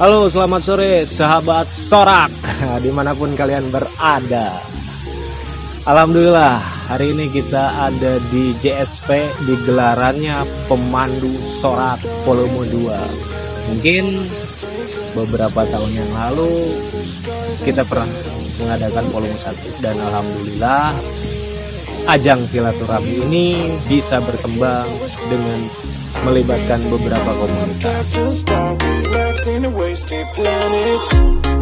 Halo, selamat sore sahabat Sorak di mana pun kalian berada. Alhamdulillah hari ini kita ada di JSP di gelarannya pemandu Sorak volume 2. Mungkin beberapa tahun yang lalu kita pernah mengadakan volume 1 dan alhamdulillah ajang silaturahmi ini bisa berkembang dengan melibatkan beberapa komunitas. feisty planet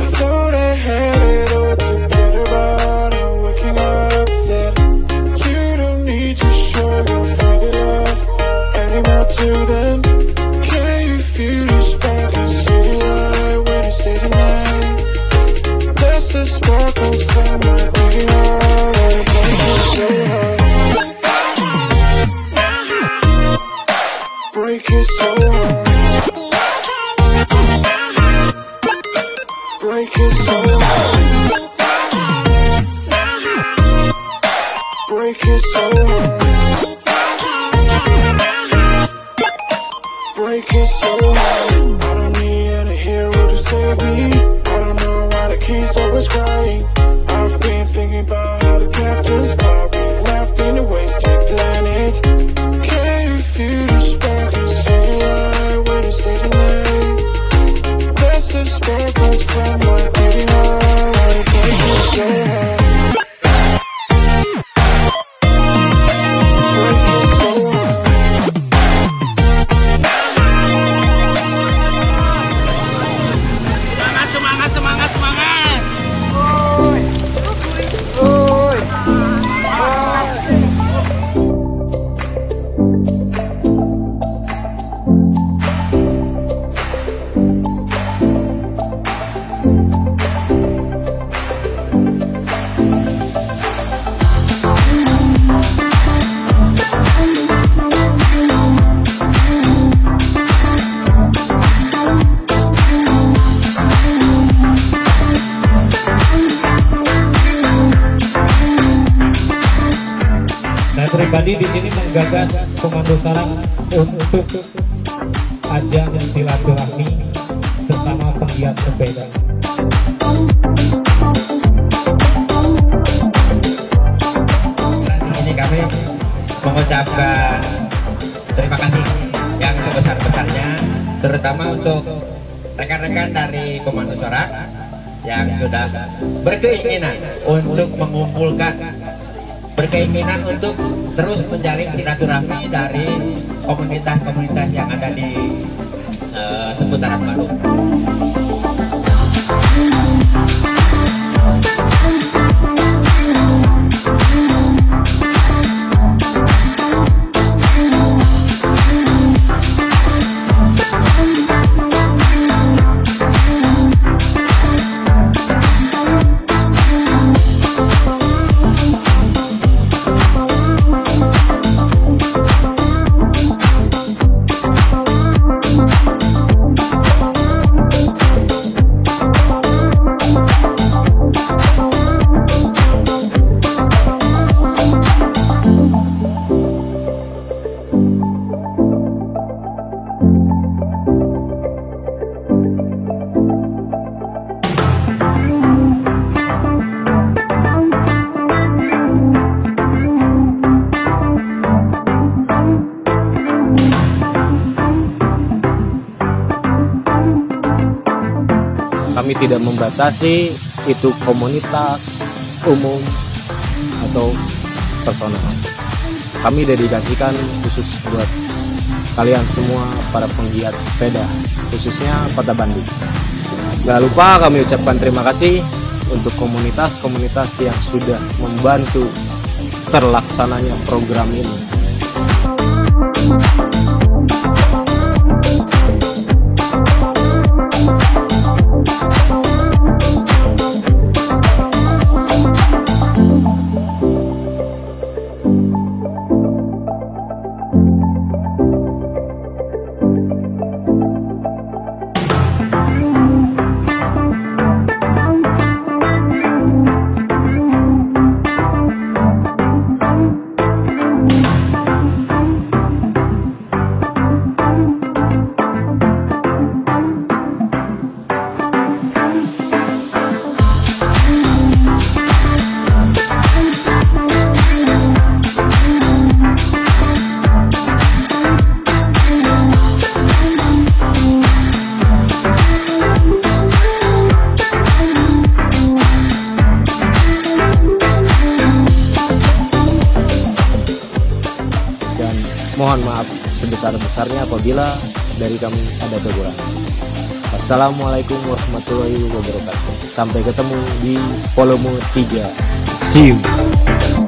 so pribadi di sini menggagas komando sarang untuk ajang silaturahmi sesama penggiat sepeda. Di sini kami mengucapkan terima kasih yang sebesar-besarnya, terutama untuk rekan-rekan dari Komando Sorak yang sudah berkeinginan untuk mengumpulkan berkeinginan untuk terus menjalin silaturahmi dari komunitas-komunitas yang ada di uh, seputaran Bandung. Kami tidak membatasi itu komunitas, umum, atau personal. Kami dedikasikan khusus buat kalian semua para penggiat sepeda, khususnya Kota Bandung. Gak lupa kami ucapkan terima kasih untuk komunitas-komunitas yang sudah membantu terlaksananya program ini. Mohon maaf sebesar-besarnya apabila dari kami ada kekurangan. Assalamualaikum warahmatullahi wabarakatuh. Sampai ketemu di volume 3. See you.